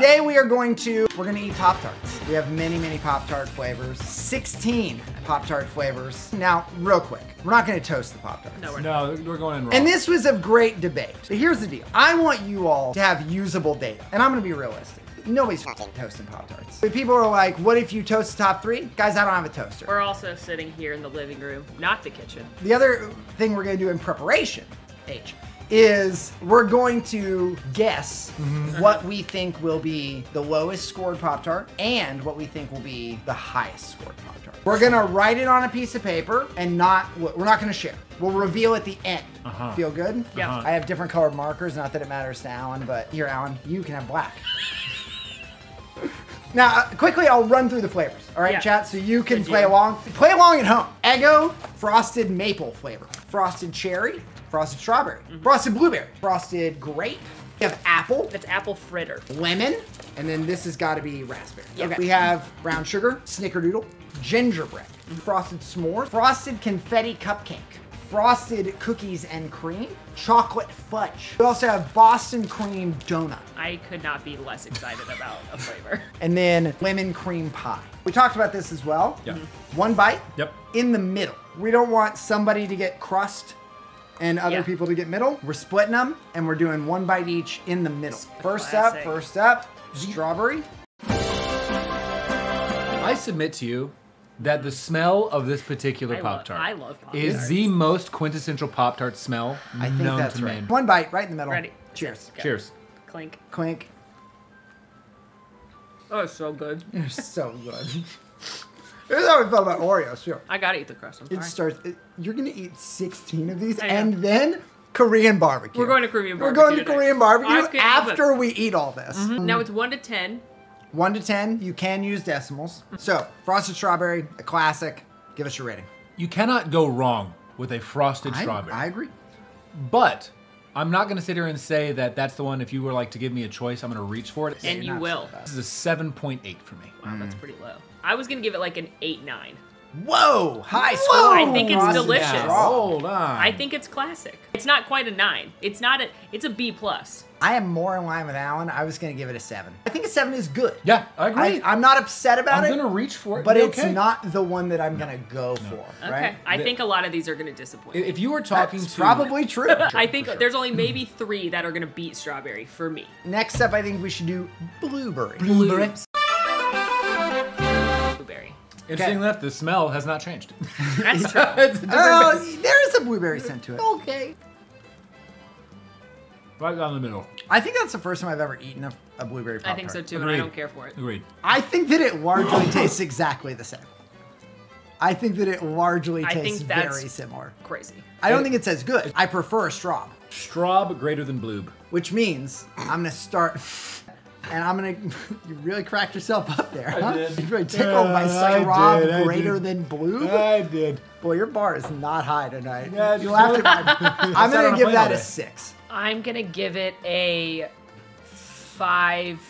Today we are going to, we're gonna eat Pop-Tarts. We have many, many Pop-Tart flavors. 16 Pop-Tart flavors. Now, real quick, we're not gonna toast the Pop-Tarts. No, we're No, we're going in raw. And this was a great debate. But here's the deal. I want you all to have usable data. And I'm gonna be realistic. Nobody's fucking toasting Pop-Tarts. People are like, what if you toast the top three? Guys, I don't have a toaster. We're also sitting here in the living room, not the kitchen. The other thing we're gonna do in preparation, H, is we're going to guess what we think will be the lowest scored Pop Tart and what we think will be the highest scored Pop Tart. We're gonna write it on a piece of paper and not, we're not gonna share. We'll reveal at the end. Uh-huh. Feel good? Yeah. Uh-huh. I have different colored markers, not that it matters to Alan, but here, Alan, you can have black. Now, uh, quickly, I'll run through the flavors. All right, Yeah. chat, so you can Good play along. Play along at home. Eggo frosted maple flavor, frosted cherry, frosted strawberry, Mm-hmm. frosted blueberry, frosted grape. We have apple, That's apple fritter. lemon, and then this has got to be raspberry. Yeah. Okay. We have brown sugar, snickerdoodle, gingerbread, Mm-hmm. frosted s'mores, frosted confetti cupcake, frosted cookies and cream, chocolate fudge. We also have Boston cream donut. I could not be less excited about a flavor. and then lemon cream pie. We talked about this as well. Yeah. One bite. Yep. In the middle. We don't want somebody to get crust and other Yeah. people to get middle. We're splitting them and we're doing one bite each in the middle. a First up, classic. first up, strawberry. I submit to you that the smell of this particular Pop Tart I love is Pop-Tarts. the most quintessential Pop Tart smell I think known that's to right. man. One bite right in the middle. Ready? Cheers. Go. Cheers. Clink. Clink. Oh, it's so good. You're so good. Here's how we felt about Oreos too. I gotta eat the crust. I'm It sorry. starts. It, you're gonna eat 16 of these, I know. and then Korean barbecue. We're going to Korean barbecue. We're barbecue going to tonight. Korean I barbecue can't help it. after we eat all this. Mm-hmm. Now it's one to ten. One to ten, you can use decimals. So, frosted strawberry, a classic. Give us your rating. You cannot go wrong with a frosted I, strawberry. I agree. But I'm not going to sit here and say that that's the one. If you were like to give me a choice, I'm going to reach for it. And you're you not will. This is a 7.8 for me. Wow, that's mm. pretty low. I was gonna give it like an eight nine. Whoa, high Whoa! score. I think it's delicious. straw. Hold on. I think it's classic. It's not quite a nine. It's not a. It's a B plus. I am more in line with Alan. I was going to give it a seven. I think a seven is good. Yeah, I agree. I, am not upset about it. I'm going to reach for it. but it's okay. not the one that I'm going to go for. Okay. Right? I The- think a lot of these are gonna disappoint. me. If you were talking That's to probably true. I think there's only maybe three that are gonna beat strawberry for me. Next up, I think we should do blueberry. Blueberry. Blueberry. Interesting Okay. enough, the smell has not changed. That's true. it's Oh, there is a blueberry scent to it. Okay. right down the middle. I think that's the first time I've ever eaten a, a blueberry pop I think so too, and I don't care for it. Agreed. I think that it largely tastes exactly the same. I think that it largely I tastes think that's- very similar. Crazy. I don't think it's as good. I prefer a straw, Straub greater than bloob. which means I'm gonna start, and I'm gonna. You really cracked yourself up there, huh? did. You really tickled by Yeah, I straw did, greater did. than blue. I did. Boy, your bar is not high tonight. Yeah, You'll have to. I'm gonna give that a six. I'm gonna give it a five.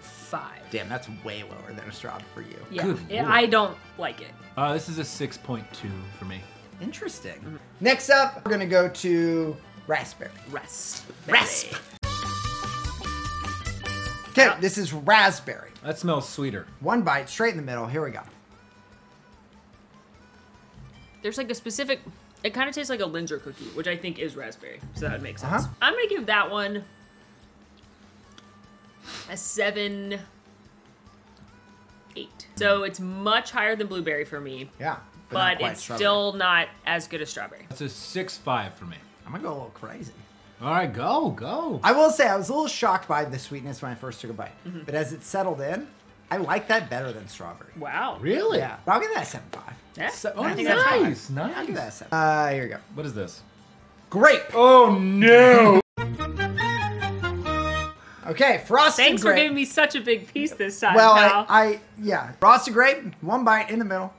Five. Damn, that's way lower than a straw for you. Yeah. Good Yeah. I don't like it. Uh, this is a 6.2 for me. Interesting. Next up, we're gonna go to raspberry. Rest. Rasp. Okay, this is raspberry. That smells sweeter. One bite, straight in the middle. Here we go. There's like a specific. It kind of tastes like a Linzer cookie, which I think is raspberry, so that would make sense. Uh-huh. I'm gonna give that one a seven, eight. So it's much higher than blueberry for me, Yeah, not but, it's strawberry. still not as good as strawberry. That's a six five for me. I'm gonna go a little crazy. All right, go, go. I will say I was a little shocked by the sweetness when I first took a bite, Mm-hmm. but as it settled in, I like that better than strawberry. Wow. Really? Yeah, but I'll give that a seven five. Yeah. So- oh, I think that's fine. nice, I'll give that a seven. Uh, here we go. What is this? Grape. Oh no! Okay, frosted Thanks for giving me such a big piece this time, well, pal. I, I yeah, frosted grape. One bite in the middle.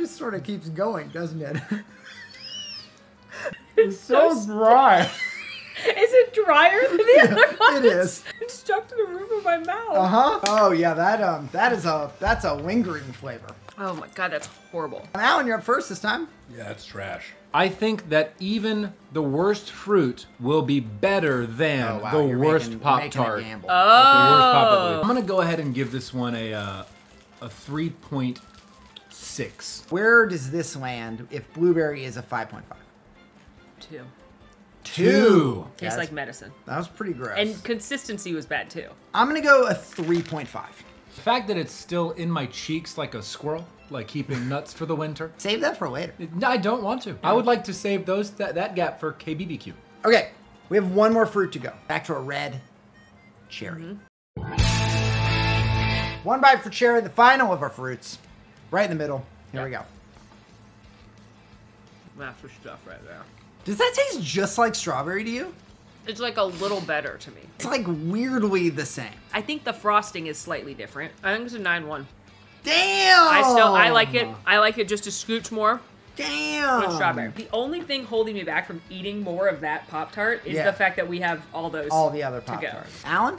Just sort of keeps going, doesn't it? it's so dry. Is it drier than the other one? it is. It's stuck to the roof of my mouth. Uh huh. Oh yeah, that um, that is a that's a lingering flavor. Oh my god, that's horrible. Alan, you're up first this time. Yeah, it's trash. I think that even the worst fruit will be better than Oh, wow, the you're worst making- Pop making a Tart. gamble. The worst Pop Oh. Tart. I'm gonna go ahead and give this one a uh, a three point six. Where does this land if blueberry is a 5.5? Two. Two. Tastes That's- like medicine. That was pretty gross. And consistency was bad too. I'm gonna go a 3.5. The fact that it's still in my cheeks like a squirrel, like keeping nuts for the winter. Save that for later. No, I don't want to. I would like to save those that, that gap for KBBQ. Okay, we have one more fruit to go. Back to a red cherry. Mm-hmm. One bite for cherry, the final of our fruits. Right in the middle. Here we go. That's the stuff right there. Does that taste just like strawberry to you? It's like a little better to me. It's like weirdly the same. I think the frosting is slightly different. I think it's a nine one. Damn! I still I like it. I like it just a scooch more Damn! with strawberry. The only thing holding me back from eating more of that Pop Tart is Yeah. the fact that we have all those. All the other Pop-Tarts. Alan?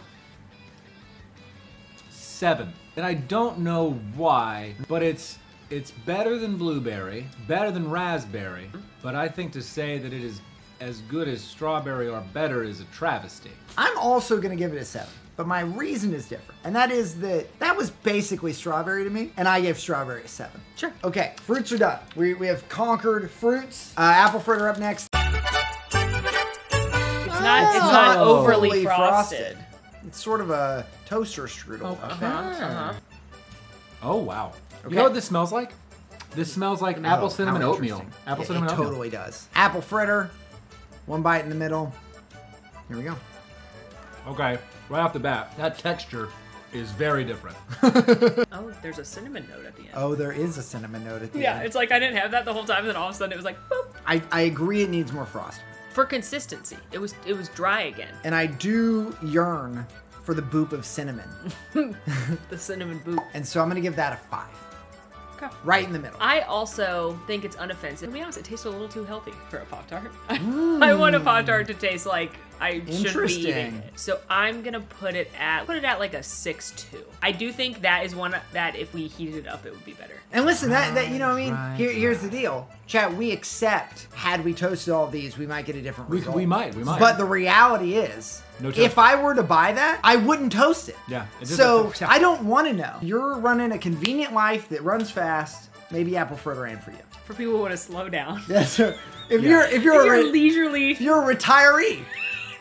Seven. And I don't know why, but it's it's better than blueberry, better than raspberry. But I think to say that it is as good as strawberry or better is a travesty. I'm also going to give it a 7. But my reason is different. And that is that that was basically strawberry to me. And I gave strawberry a 7. Sure. Okay, fruits are done. We, we have conquered fruits. Uh, apple fritter up next. It's not. It's not Oh. overly frosted. It's sort of a toaster strudel. Uh-huh, uh-huh. Oh wow. Okay. You know what this smells like? This smells like apple Oh, cinnamon oatmeal. Apple It- cinnamon it oatmeal. totally does. Apple fritter. One bite in the middle. Here we go. Okay. Right off the bat, that texture is very different. Oh, there's a cinnamon note at the end. Oh, there is a cinnamon note at the Yeah, end. Yeah, it's like I didn't have that the whole time, and then all of a sudden it was like boop. I, I agree it needs more frost. For consistency, it was it was dry again. And I do yearn for the boop of cinnamon. The cinnamon boop. And so I'm going to give that a 5. Okay. Right in the middle. I also think it's unoffensive. To be honest, it tastes a little too healthy for a Pop Tart. I want a Pop Tart to taste like I shouldn't be eating Interesting. it. So I'm gonna put it at put it at like a six two. I do think that is one that if we heated it up, it would be better. And listen, that, that you know what I mean? Right, Here, here's the deal. Chat, we accept had we toasted all of these, we might get a different We- result. we might, we might. But the reality is, No if. I were to buy that, I wouldn't toast it. Yeah, it is So I don't want to know. You're running a convenient life that runs fast. Maybe apple fritter ain't for you. For people who want to slow down. Yeah, so if Yeah. you're if you're, If you're a, re- leisurely, if you're a retiree,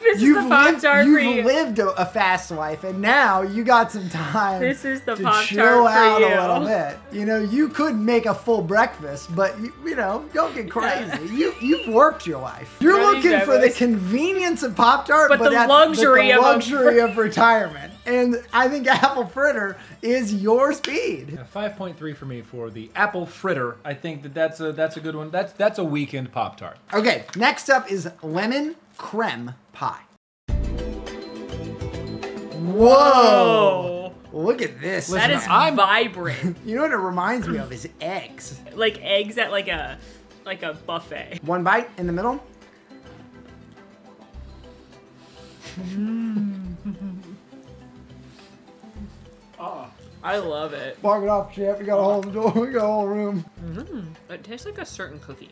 this you've the Pop lived Tart for you've you. lived a, a fast life, and now you got some time. This is the to Pop-Tart chill for out you. a little bit. You know, you could make a full breakfast, but you, you know, don't get crazy. You you've worked your life. You're Running looking for the convenience of Pop Tart, But the at, luxury but the of luxury of retirement. And I think apple fritter is your speed. Yeah, Five point three for me for the apple fritter. I think that that's a that's a good one. That's that's a weekend pop tart. Okay, next up is lemon creme pie. Whoa! Look at this. that is Listen, I'm- vibrant. You know what it reminds me of is eggs. like eggs at like a like a buffet. One bite in the middle. Oh, I love it. Mark it off, champ. We got a whole door. We got a whole room. Mm-hmm. It tastes like a certain cookie.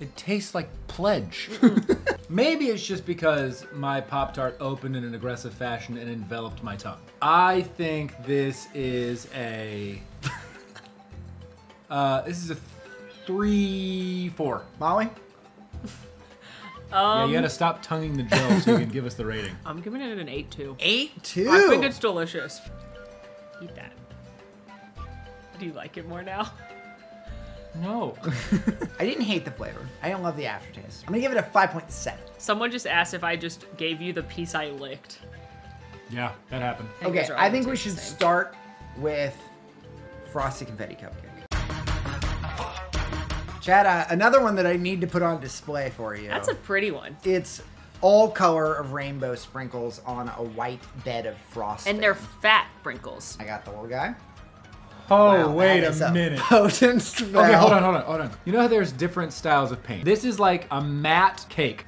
It tastes like pledge. Maybe it's just because my Pop Tart opened in an aggressive fashion and enveloped my tongue. I think this is a. uh, this is a three, four. Molly. yeah, Um, you gotta stop tonguing the Joe so you can give us the rating. I'm giving it an eight two. Eight two. I think it's delicious. Eat that. Do you like it more now? No. I didn't hate the flavor. I don't love the aftertaste. I'm gonna give it a five point seven. Someone just asked if I just gave you the piece I licked. yeah, that happened. think Okay, those are all I think we should same. start with frosty confetti cupcake. Chad, uh, another one that I need to put on display for you. That's a pretty one. It's all color of rainbow sprinkles on a white bed of frosting. And they're fat sprinkles. I got the little guy. Oh, Wow, wait that is a minute. Potent smell. Okay, hold on, hold on, hold on. You know how there's different styles of paint? This is like a matte cake.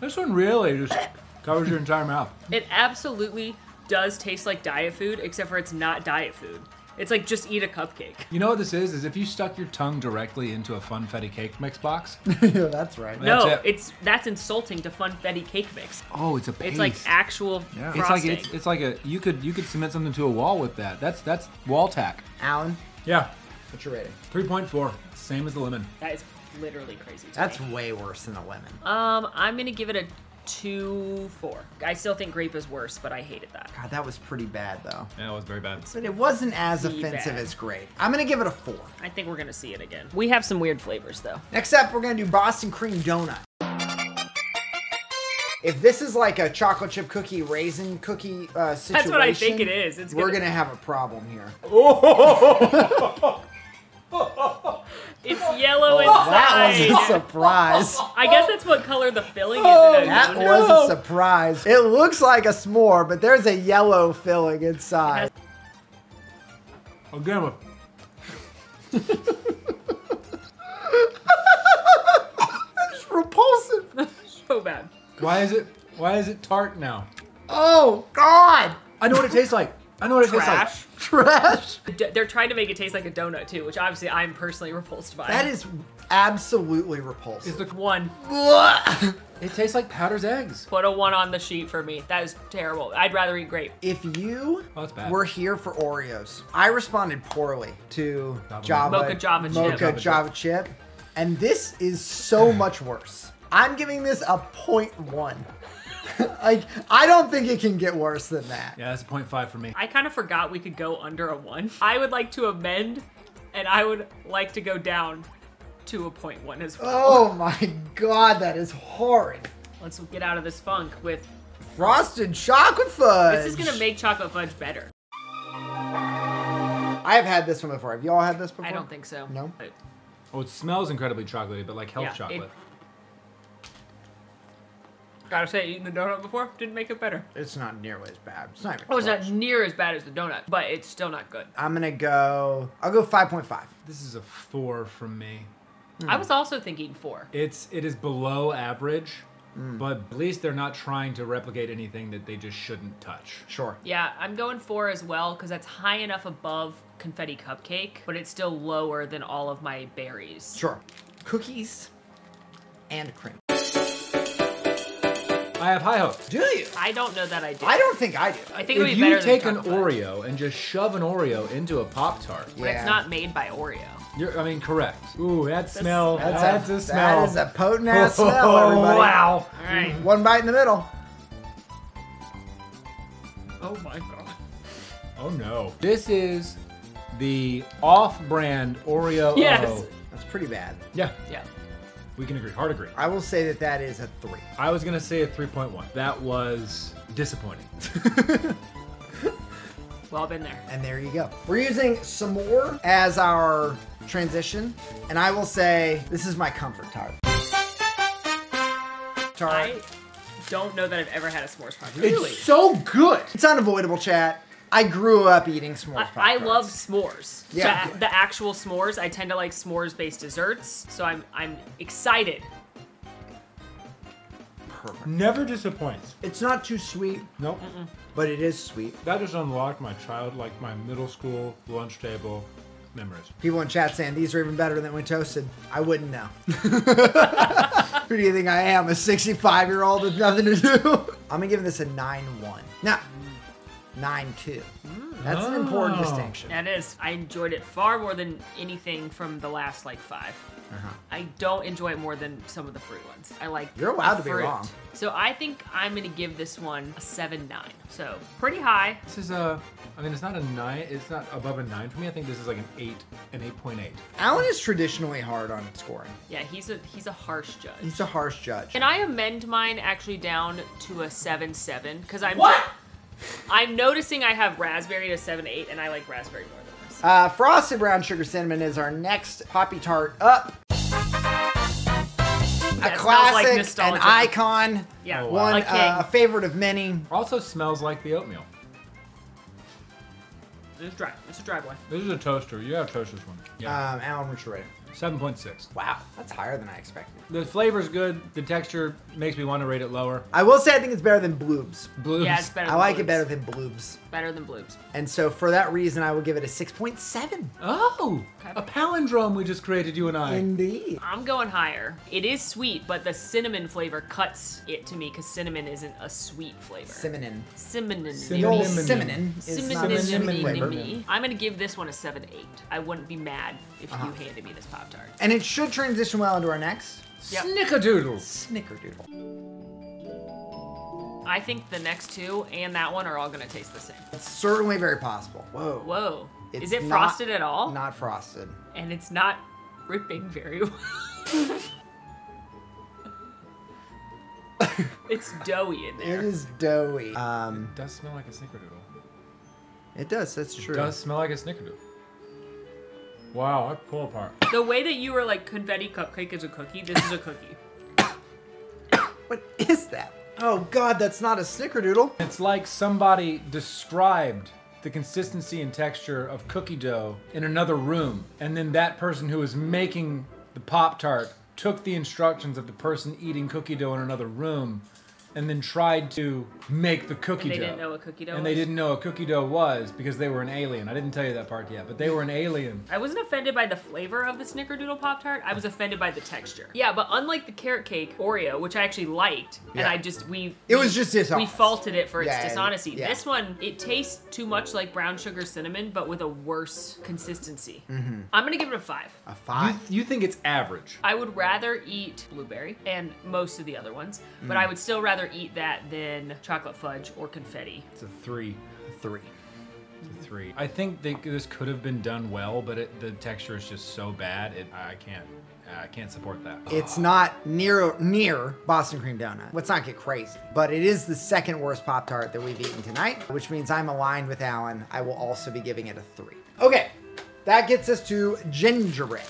This one really just covers your entire mouth. It absolutely does taste like diet food, except for it's not diet food. It's like just eat a cupcake. You know what this is? Is if you stuck your tongue directly into a funfetti cake mix box. yeah, that's right. That's no, it. it's that's insulting to funfetti cake mix. Oh, it's a paste. It's like actual frosting. It's like it's, it's like a you could you could cement something to a wall with that. That's that's wall tack. Alan, Yeah, what's your rating? three point four, same as the lemon. that is literally crazy. To That's me. way worse than the lemon. um, I'm gonna give it a two four. I still think grape is worse, but I hated that. God, that was pretty bad though. Yeah, it was very bad. But it wasn't as Pretty offensive bad. as grape. I'm gonna give it a four. I think we're gonna see it again. We have some weird flavors though. Next up, we're gonna do Boston cream donut. If this is like a chocolate chip cookie raisin cookie uh, situation, That's what I think it is. It's we're gonna- gonna have a problem here. It's yellow Oh, That was a surprise. I guess that's what color the filling is. Oh, in That donut. was a surprise. It looks like a s'more, but there's a yellow filling inside. Oh, with It's repulsive. so bad. why is it why is it tart now? Oh God! I know what it tastes like. I know what it Trash. Trash. D- They're trying to make it taste like a donut too, which obviously I'm personally repulsed by. That is absolutely repulsive. like. It's one. the, Ugh. it tastes like Powder's eggs. Put a one on the sheet for me. That is terrible. I'd rather eat grape. if you Oh, that's were here for Oreos, I responded poorly to Java Java Mocha Java chip. Mocha Java Java chip, and this is so much worse. I'm giving this a point one. like I don't think it can get worse than that. Yeah, that's a point five for me. I kind of forgot we could go under a one. I would like to amend, and I would like to go down to a point one as well. Oh my god, that is horrid. Let's get out of this funk with. Frosted chocolate fudge. This is gonna make chocolate fudge better. I have had this one before. Have you all had this before? I don't think so. No? But Oh, it smells incredibly chocolatey, but like health Yeah, it- chocolate. Gotta say, eating the donut before didn't make it better. It's not nearly as bad. It's not even Oh, it's close. not near as bad as the donut, but it's still not good. I'm gonna go. I'll go 5.5. This is a four from me. I was also thinking four. It's it is below average, Mm. but at least they're not trying to replicate anything that they just shouldn't touch. Sure. Yeah, I'm going four as well because that's high enough above confetti cupcake, but it's still lower than all of my berries. Sure. Cookies and cream. I have high hopes. Do you? I don't know that I do. I don't think I do. I think it would If be you better take than an chocolate Oreo and just shove an Oreo into a Pop Tart, but it's not made by Oreo. you're I mean correct. Ooh, that smell. That's, That's, a, a, smell. That is a potent ass oh, smell, everybody. wow. All right. One bite in the middle. Oh my god. Oh no. This is the off-brand Oreo. Yes. That's pretty bad. Yeah, Yeah. We can agree. Hard agree. I will say that that is a three. I was gonna say a 3.1. That was disappointing. Well, been there. And there you go. We're using s'more as our transition, and I will say this is my comfort tart. Tart. I don't know that I've ever had a s'mores pop. It's so good. It's unavoidable, chat. I grew up eating s'mores. I, I Pop-Tarts. love s'mores. Yeah. The, the actual s'mores. I tend to like s'mores-based desserts, so I'm I'm excited. Perfect. Never disappoints. It's not too sweet, Nope. but it is sweet. That just unlocked my child, like my middle school lunch table memories. People in chat saying these are even better than when toasted. I wouldn't know. Who do you think I am? A 65 year old with nothing to do? I'm gonna give this a 9 1. No, 9 2. That's an important Oh. distinction. That is. I enjoyed it far more than anything from the last like 5 Uh-huh. I don't enjoy it more than some of the fruit ones. I like. You're allowed the to be fruit. wrong. So I think I'm gonna give this one a seven nine. So pretty high. This is a, I mean, it's not a nine. It's not above a nine for me. I think this is like an eight, an eight point eight. Alan is traditionally hard on scoring. Yeah, he's a he's a harsh judge. He's a harsh judge. Can I amend mine actually down to a seven seven? Because I'm What? I'm noticing I have raspberry to seven eight, and I like raspberry more than this. Uh, Frosted Brown Sugar Cinnamon is our next Poppy Tart up. A That smells like classic, an icon, Yeah, Oh, wow. one a uh, a favorite of many. Also smells like the oatmeal. it's dry. It's a dry boy. This is a toaster. You have toast this one. Yeah. Um, Alan, what's your rating? 7.6. Wow, that's higher than I expected. The flavor's good. The texture makes me want to rate it lower. I will say I think it's better than Bloobs. Blues. Yeah, it's better. I than like Bloobs. it better than Bloobs. Better than bloobs. And so for that reason, I will give it a 6.7. Oh, Okay. a palindrome we just created, you and I. Indeed. I'm going higher. It is sweet, but the cinnamon flavor cuts it to me because cinnamon isn't a sweet flavor. Cinnamon. Cinnamon. The Cinnamon. Cinnamon. cinnamon Cinnamon. not a sweet Cinnamon. flavor. I'm gonna give this one a seven eight. I wouldn't be mad if Uh-huh. you handed me this pop tart. And it should transition well into our next Yep. Snickerdoodles. Snickerdoodle. I think the next two and that one are all gonna taste the same. It's certainly very possible. Whoa. Whoa. It's is it not- frosted at all? Not frosted. and it's not ripping very well. it's doughy in there. It is doughy. Um, It does smell like a snickerdoodle. it does. That's true. It does smell like a snickerdoodle. Wow, I pull apart. The way that you were like confetti cupcake is a cookie, this is a cookie. What is that? Oh God, that's not a snickerdoodle. It's like somebody described the consistency and texture of cookie dough in another room, and then that person who was making the Pop Tart took the instructions of the person eating cookie dough in another room and then tried to make the cookie And they dough. didn't know what cookie dough And they didn't know what cookie dough was because they were an alien. I didn't tell you that part yet, but they were an alien. I wasn't offended by the flavor of the Snickerdoodle Pop Tart. I was offended by the texture. Yeah, but unlike the carrot cake Oreo, which I actually liked, and I just we It we- was just we faulted it for its Yeah, dishonesty. yeah. This one it tastes too much like brown sugar cinnamon, but with a worse consistency. Mm-hmm. I'm gonna give it a five. A You, five. you think it's average? I would rather eat blueberry and most of the other ones, but Mm. I would still rather eat that than chocolate fudge or confetti. It's a three. Three. It's a three. I think they, this could have been done well, but it, the texture is just so bad. It, I can't. I can't support that. It's not near near Boston cream donut. Let's not get crazy. But it is the second worst Pop Tart that we've eaten tonight, which means I'm aligned with Alan. I will also be giving it a three. Okay, that gets us to gingerbread.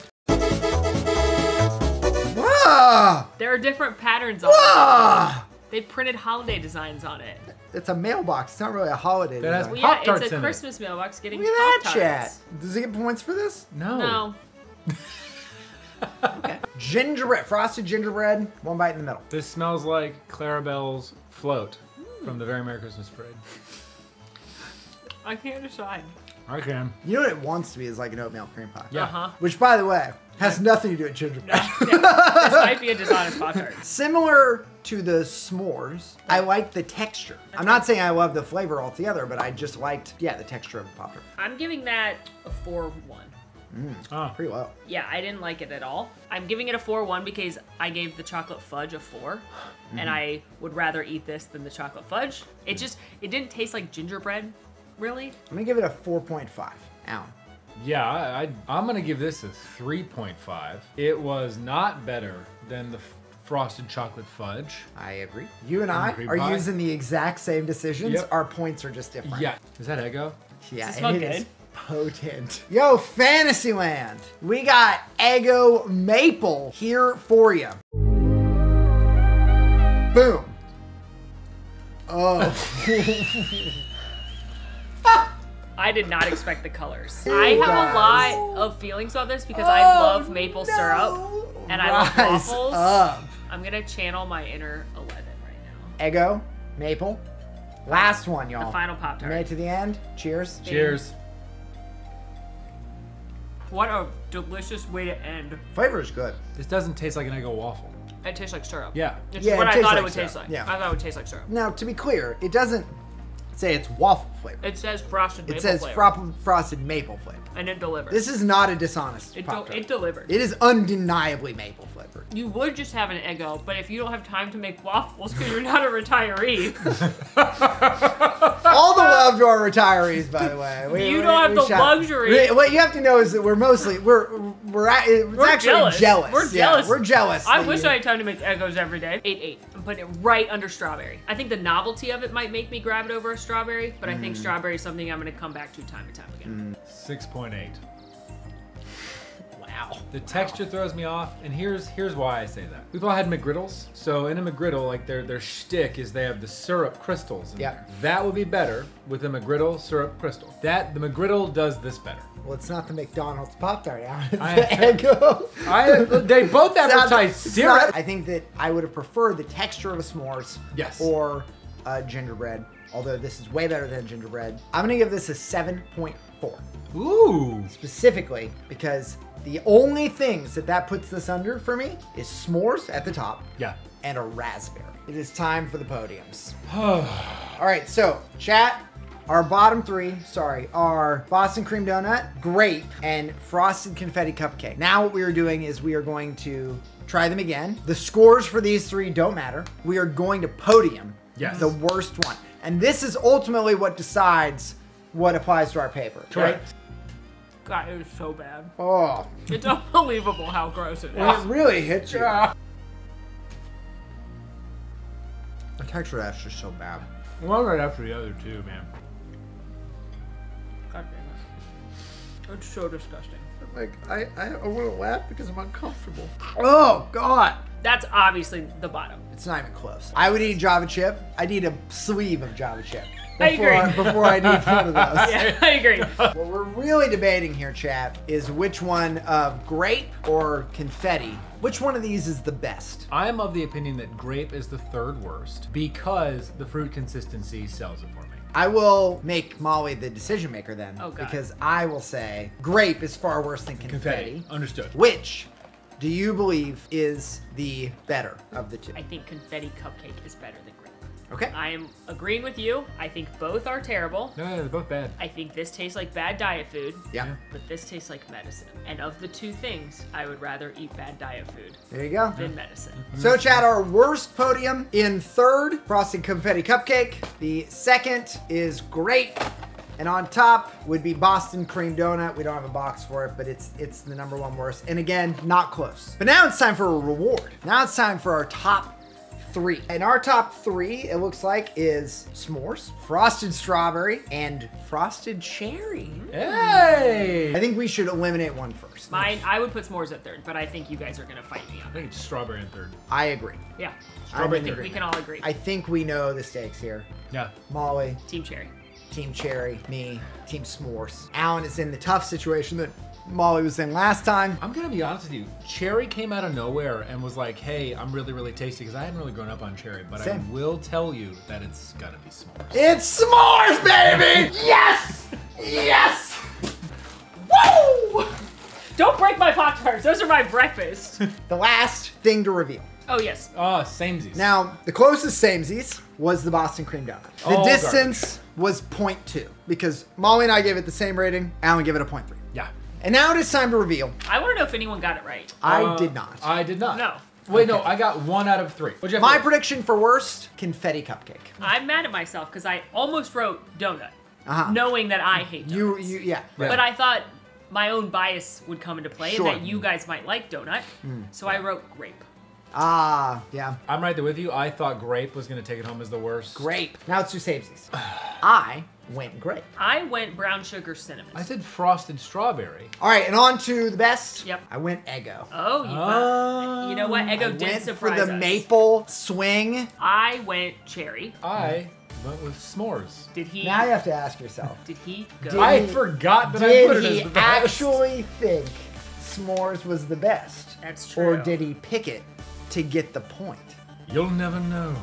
There are different patterns on it. They printed holiday designs on it. it's a mailbox. It's not really a holiday. That has. Well, yeah, Pop-Tarts it's a in it. Christmas mailbox getting Look at that Pop-Tarts. chat. Does it get points for this? no. No. Okay. gingerbread, frosted gingerbread, one bite in the middle. This smells like Clarabelle's float from the Very Merry Christmas Parade. I can't decide. I can. You know what it wants to be is like an oatmeal cream pie. Yeah. Uh-huh. Which, by the way, has nothing to do with gingerbread. this might be a dishonest Pop Tart. Similar to the s'mores, I like the texture. I'm not saying I love the flavor altogether, but I just liked, yeah, the texture of the Pop Tart. I'm giving that a 4 1. Ah, Pretty low. Yeah, I didn't like it at all. I'm giving it a 4 1 because I gave the chocolate fudge a 4. And I would rather eat this than the chocolate fudge. It just, it didn't taste like gingerbread, really. I'm gonna give it a 4.5. Alan. yeah, I, I, I'm gonna give this a 3.5. It was not better than the f- frosted chocolate fudge. I agree. You and I are pie? using the exact same decisions. Yep. Our points are just different. Yeah. Is that Eggo? Yeah, Does it and smell it is good? potent. Yo, Fantasyland. We got Eggo Maple here for you. Boom. Oh. I did not expect the colors. Ew, I have guys. a lot of feelings about this because I Oh, love maple syrup and I love Rise waffles. up. I'm gonna channel my inner 11 right now. Eggo, Maple. Last one, y'all. The final pop tart. Made it to the end. Cheers. Cheers. What a delicious way to end. Flavor is good. This doesn't taste like an Eggo waffle. It tastes like syrup. Yeah. It's Yeah, what it I thought like it would syrup. taste like. Yeah. I thought it would taste like syrup. Now, to be clear, it doesn't say it's waffle flavor. It says frosted maple flavor. It says flavor, fro- frosted maple flavor. and it delivers. This is not a dishonest it, del- it delivered. It is undeniably maple. You would just have an Eggo, but if you don't have time to make waffles because you're not a retiree, All the love to our retirees, by the way. We- You we- don't have we the shout- luxury. we- what you have to know is that we're mostly we're we're, at, it's We're actually jealous. jealous. We're Yeah, jealous. we're jealous. I wish you- I had time to make Eggos every day. Eight eight. I'm putting it right under strawberry. I think the novelty of it might make me grab it over a strawberry, but I Mm. think strawberry is something I'm going to come back to time and time again. 6.8. Wow. Ow. The texture throws me off, and here's here's why I say that. We've all had McGriddles, so in a McGriddle, like their their shtick is they have the syrup crystals. In Yeah. there. That would be better with a McGriddle syrup crystal. That the McGriddle does this better. Well, it's not the McDonald's Pop Tart, Alan. It's I- the Eggo. I they both advertise syrup. I think that I would have preferred the texture of a s'mores. Yes. Or a gingerbread. Although this is way better than gingerbread. I'm gonna give this a 7.4. Ooh. Specifically because the only things that that puts this under for me is s'mores at the top Yeah. and a raspberry. It is time for the podiums. All right, so chat. Our bottom three, sorry, are Boston cream donut, grape, and frosted confetti cupcake. Now what we are doing is we are going to try them again. The scores for these three don't matter. We are going to podium Yes. the worst one, and this is ultimately what decides what applies to our paper. Right? Correct. God, it was so bad. Oh, It's unbelievable how gross it is. it really hits you. Yeah. The texture of that's just so bad. One right after the other too, man. God damn it. It's so disgusting. Like I, I, I want to laugh because I'm uncomfortable. Oh God. That's obviously the bottom. It's not even close. I would eat Java chip. I'd eat a sleeve of Java chip. I Before agree. before I eat one of those. Yeah, I agree. What we're really debating here, chat, is which one of grape or confetti. Which one of these is the best? I am of the opinion that grape is the third worst because the fruit consistency sells it for me. I will make Molly the decision maker then. Oh, Because I will say grape is far worse than confetti. Understood. Which do you believe is the better of the two? I think confetti cupcake is better than grape. Okay. I am agreeing with you. I think both are terrible. No, no, they're both bad. I think this tastes like bad diet food. Yeah. But this tastes like medicine. And of the two things, I would rather eat bad diet food There you go. than medicine. Mm-hmm. So, Chad, our worst podium in third, frosted confetti cupcake. The second is great. and on top would be Boston cream donut. We don't have a box for it, but it's it's the number one worst. And again, not close. But now it's time for a reward. Now it's time for our top three. And our top three, it looks like, is s'mores, frosted strawberry, and frosted cherry. Hey! I think we should eliminate one first. Mine, I would put s'mores at third, but I think you guys are gonna fight me on I think it's strawberry in third. I agree. Yeah. Strawberry I think we can all agree. I think we know the stakes here. Yeah. Molly, Team Cherry. Team Cherry, me, Team S'mores. Alan is in the tough situation that Molly was in last time. I'm gonna be honest with you. Cherry came out of nowhere and was like, "Hey, I'm really, really tasty." Because I hadn't really grown up on cherry, but Same. I will tell you that it's gotta be s'mores. It's S'mores, baby! Yes! Yes! Woo! Don't break my Pop Tarts. Those are my breakfast. The last thing to reveal. oh, yes. Oh, samesies. Now, the closest samesies was the Boston cream donut. The Oh, distance was 0.2 because Molly and I gave it the same rating. Alan gave it a 0.3. yeah. And now it is time to reveal. I want to know if anyone got it right. I Uh, did not. I did not. No. Wait, no. I got one out of three. What'd you have? My for- prediction for worst confetti cupcake. I'm mad at myself because I almost wrote donut, Uh-huh. knowing that I hate donuts. You, you, yeah. Yeah. But I thought my own bias would come into play Sure. and that you guys might like donut. So I wrote grape. Ah, yeah. I'm right there with you. I thought grape was gonna take it home as the worst. Grape. Now it's two samesies. I went grape. I went brown sugar cinnamon. I said frosted strawberry. All right, and on to the best. Yep. I went Eggo. oh, you, Uh, you know what? Eggo I did went for the us. maple swing. I went cherry. I went with s'mores. Did he? Now you have to ask yourself. Did he go? Did I forgot that I put Did it he as the best. actually think s'mores was the best? That's true. Or did he pick it to get the point? You'll never know.